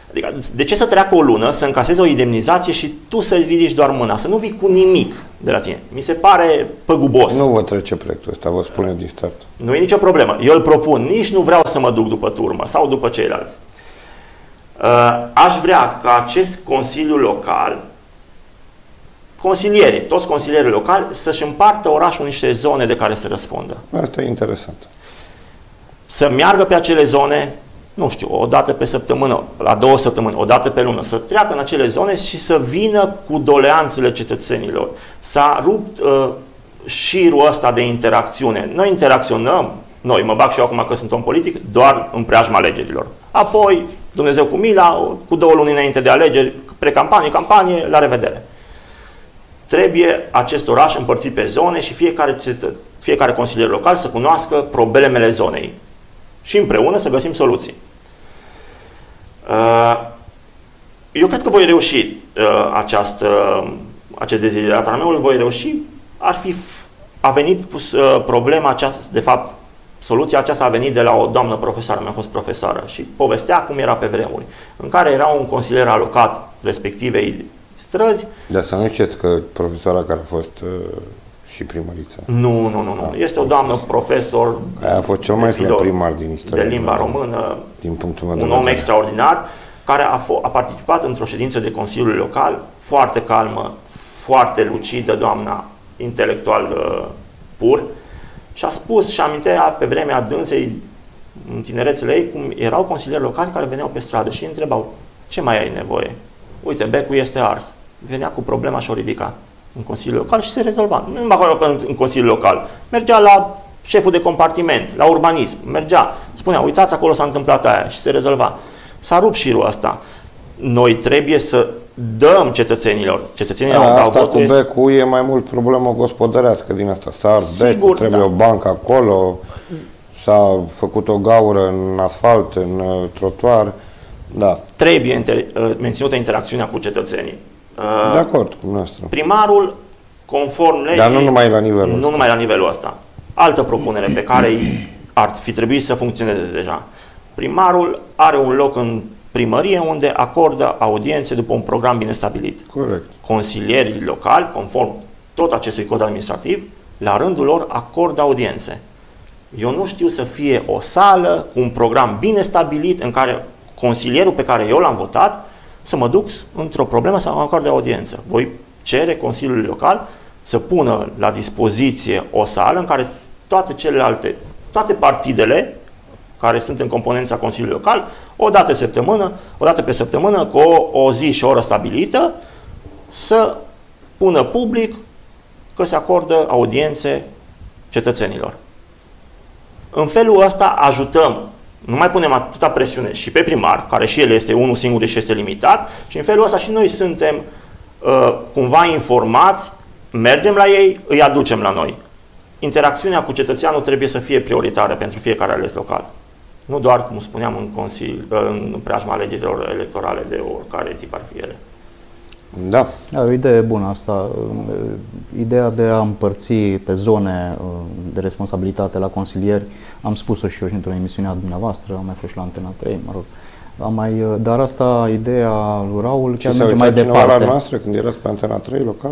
Adică, de ce să treacă o lună, să încasezi o indemnizație și tu să ridici doar mâna, să nu vii cu nimic de la tine? Mi se pare păgubos. Nu vă trece proiectul ăsta, vă spun din start. Nu e nicio problemă. Eu îl propun, nici nu vreau să mă duc după turmă sau după ceilalți. Uh, aș vrea ca acest Consiliu Local, consilierii, toți consilierii locali, să-și împartă orașul în niște zone de care să răspundă. Asta e interesant. Să meargă pe acele zone, nu știu, o dată pe săptămână, la două săptămâni, o dată pe lună, să treacă în acele zone și să vină cu doleanțele cetățenilor. S-a rupt uh, șirul ăsta de interacțiune. Noi interacționăm, noi, mă bag și eu acum că sunt om politic, doar în preajma alegerilor. Apoi, Dumnezeu cu mila, cu două luni înainte de alegeri, pre-campanie, campanie, la revedere. Trebuie acest oraș împărțit pe zone și fiecare, fiecare consilier local să cunoască problemele zonei și împreună să găsim soluții. Uh, eu cred că voi reuși uh, această, acest deziderat al meu, îl voi reuși. Ar fi, a venit uh, problema aceasta, de fapt, soluția aceasta a venit de la o doamnă profesoară, mi-a fost profesoară și povestea cum era pe vremuri, în care era un consilier alocat respectivei străzi. Dar să nu știți că profesoara care a fost și primărița. Nu, nu, nu. nu. Este o doamnă profesor. Aia a fost cel mai slab primar din istorie. De limba română. Din punctul meu de Un om extraordinar care a, a participat într-o ședință de Consiliul Local, foarte calmă, foarte lucidă, doamna, intelectual uh, pur, și a spus și amintea pe vremea dânsei, în tinerețele ei, cum erau consilieri locali care veneau pe stradă și îi întrebau, ce mai ai nevoie? Uite, becul este ars. Venea cu problema și o ridica în Consiliul Local și se rezolva. Nu numai acolo în Consiliul Local. Mergea la șeful de compartiment, la urbanism, mergea, spunea, uitați, acolo s-a întâmplat aia și se rezolva. S-a rupt șirul asta. Noi trebuie să dăm cetățenilor. Cetățenii da, au asta cu becul e mai mult problemă gospodărească din asta. S-a ars becul, trebuie da. o bancă acolo, s-a făcut o gaură în asfalt, în uh, trotuar. Da. Trebuie inter- uh, menținută interacțiunea cu cetățenii. Uh, de acord cu noastră. Primarul, conform legii... Dar nu numai la nivelul Nu ăsta. numai la nivelul ăsta. Altă propunere pe care ar fi trebuit să funcționeze deja. Primarul are un loc în primărie unde acordă audiențe după un program bine stabilit. Corect. Consilierii locali, conform tot acestui cod administrativ, la rândul lor acordă audiențe. Eu nu știu să fie o sală cu un program bine stabilit în care consilierul pe care eu l-am votat să mă duc într-o problemă să mă de audiență. Voi cere Consiliului Local să pună la dispoziție o sală în care toate celelalte, toate partidele care sunt în componența Consiliului Local, o dată săptămână, o dată pe săptămână, cu o, o zi și o oră stabilită, să pună public că se acordă audiențe cetățenilor. În felul ăsta ajutăm nu mai punem atâta presiune și pe primar, care și el este unul singur și este limitat, și în felul ăsta și noi suntem uh, cumva informați, mergem la ei, îi aducem la noi. Interacțiunea cu cetățeanul trebuie să fie prioritară pentru fiecare ales local. Nu doar, cum spuneam, în, consil, uh, în preajma alegerilor electorale de oricare tip ar fi ele. Da. da. O idee bună asta. Ideea de a împărți pe zone uh, de responsabilitate la consilieri, am spus-o și eu și într-o emisiune a dumneavoastră, am mai fost și la Antena 3, mă rog. Am mai, uh, dar asta, ideea lui Raul, Ce chiar s-a merge uitat mai cineva departe. la noastră când erați pe Antena 3 local?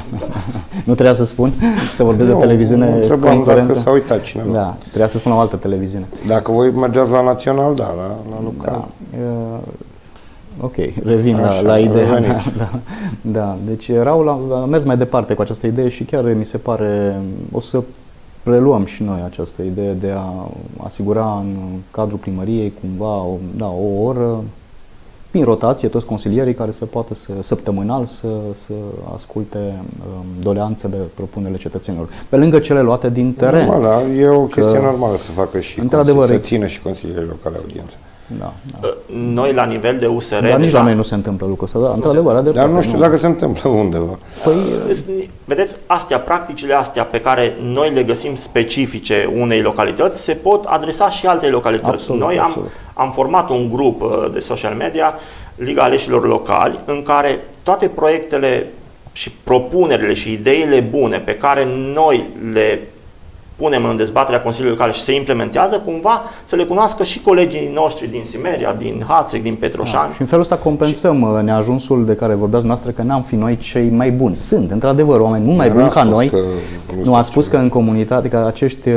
*laughs* nu trebuia să spun, să vorbesc de Nu, televiziune întrebam concurentă. dacă s-a uitat cineva. Da, trebuia să spun la o altă televiziune. Dacă voi mergeați la Național, da, la, la local. Da. Uh, ok, revin la, Așa, la ideea reveniți. mea. *laughs* Da, da. Deci Raul a, a mers mai departe cu această idee și chiar mi se pare, o să preluăm și noi această idee de a asigura în cadrul primăriei cumva o, da, o oră prin rotație toți consilierii care să poată să, săptămânal să, să asculte um, doleanțele, propunerile cetățenilor. Pe lângă cele luate din teren. Normal, da, e o chestie Că- normală să facă și Într-adevăr, consili- e- să țină și consilierii locale audiență. Da, da. Noi, la nivel de USR, Dar nici deja- la noi nu se întâmplă lucrul ăsta, da, într-adevăr, are Dar dreptate, nu știu dacă se întâmplă undeva. Păi, Vedeți, astea, practicile astea pe care noi le găsim specifice unei localități, se pot adresa și altei localități. Absolut, noi am, absolut. am format un grup uh, de social media, Liga Aleșilor Locali, în care toate proiectele și propunerile și ideile bune pe care noi le punem în dezbaterea Consiliului Local și se implementează, cumva să le cunoască și colegii noștri din Simeria, din Hațec, din Petroșani. Da, și în felul ăsta compensăm și... neajunsul de care vorbeați noastră că n-am fi noi cei mai buni. Sunt, într-adevăr, oameni mult mai Eu buni n-am ca spus noi. că nu nu ați știu spus că în comunitate, că acești uh,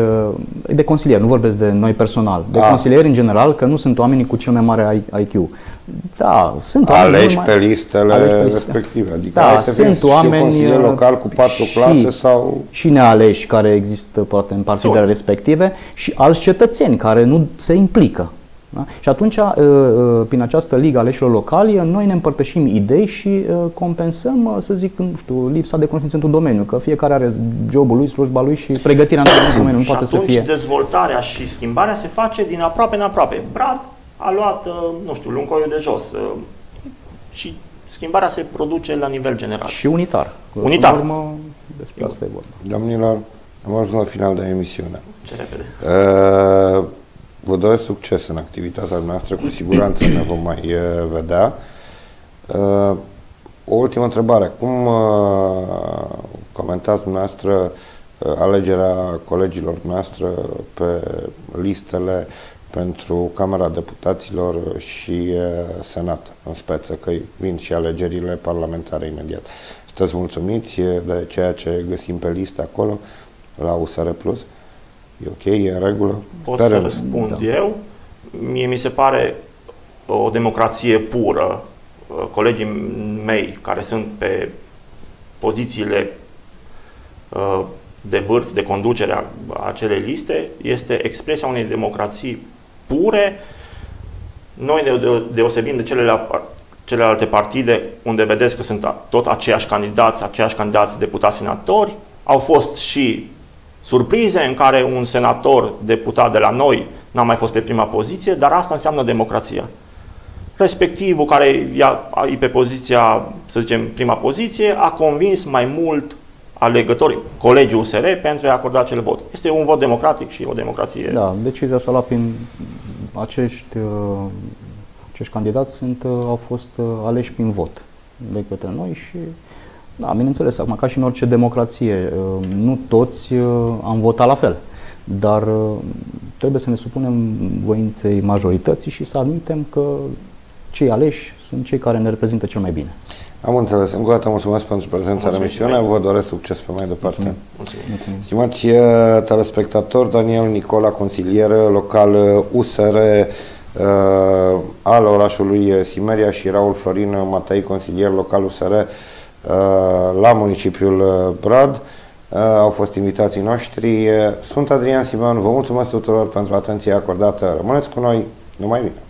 de consilieri, nu vorbesc de noi personal, de Da. consilieri în general, că nu sunt oamenii cu cel mai mare IQ. Da, sunt oameni Aleși mult pe mai... listele aleși pe liste. respective. Adică Da, hai să sunt fii, știu, oameni, consilier uh, local cu patru și- clase sau... și nealeși care există poate în partidele Sunt. respective și alți cetățeni care nu se implică. Da? Și atunci, uh, uh, prin această ligă aleșilor locali, uh, noi ne împărtășim idei și uh, compensăm, uh, să zic, nu știu, lipsa de cunoștință într-un domeniu, că fiecare are jobul lui, slujba lui și pregătirea într-un domeniu nu și poate să atunci fie. dezvoltarea și schimbarea se face din aproape în aproape. Brad a luat, uh, nu știu, luncoiul de jos uh, și schimbarea se produce la nivel general. Și unitar. Că, Unitar. În urmă, despre asta e vorba. Domnilor, am ajuns la final de emisiune. Ce repede. Uh, Vă doresc succes în activitatea noastră, cu siguranță ne vom mai uh, vedea. Uh, O ultimă întrebare. Cum uh, comentați dumneavoastră uh, alegerea colegilor noastre pe listele pentru Camera Deputaților și uh, Senat în speță, că vin și alegerile parlamentare imediat. Sunteți mulțumiți de ceea ce găsim pe listă acolo la USR Plus? E ok? E în regulă? Pot Sperăm. să răspund da. eu. Mie mi se pare o democrație pură. Uh, Colegii mei care sunt pe pozițiile uh, de vârf, de conducere a acelei liste, este expresia unei democrații pure. Noi ne de- deosebim de celelalte, celelalte partide unde vedeți că sunt a- tot aceiași candidați, aceiași candidați deputați senatori. Au fost și surprize în care un senator deputat de la noi n-a mai fost pe prima poziție, dar asta înseamnă democrația. Respectivul care ia- e pe poziția, să zicem, prima poziție, a convins mai mult alegătorii, colegii USR, pentru a-i acorda acel vot. Este un vot democratic și o democrație. Da, decizia s-a luat prin acești, uh, acești candidați sunt, uh, au fost uh, aleși prin vot de către noi și da, bineînțeles, acum ca și în orice democrație, uh, nu toți uh, am votat la fel, dar uh, trebuie să ne supunem voinței majorității și să admitem că cei aleși sunt cei care ne reprezintă cel mai bine. Am înțeles. Încă o dată mulțumesc pentru prezența în Mulțumesc emisiune. și Vă doresc succes pe mai departe. Mulțumim. Mulțumim. Stimați uh, telespectatori, Daniel Nicola, consilier local uh, USR uh, al orașului Simeria și Raul Florin Matei, consilier local USR uh, la municipiul uh, Brad. Uh, au fost invitații noștri. Uh, Sunt Adrian Simon, vă mulțumesc tuturor pentru atenția acordată. Rămâneți cu noi, numai bine!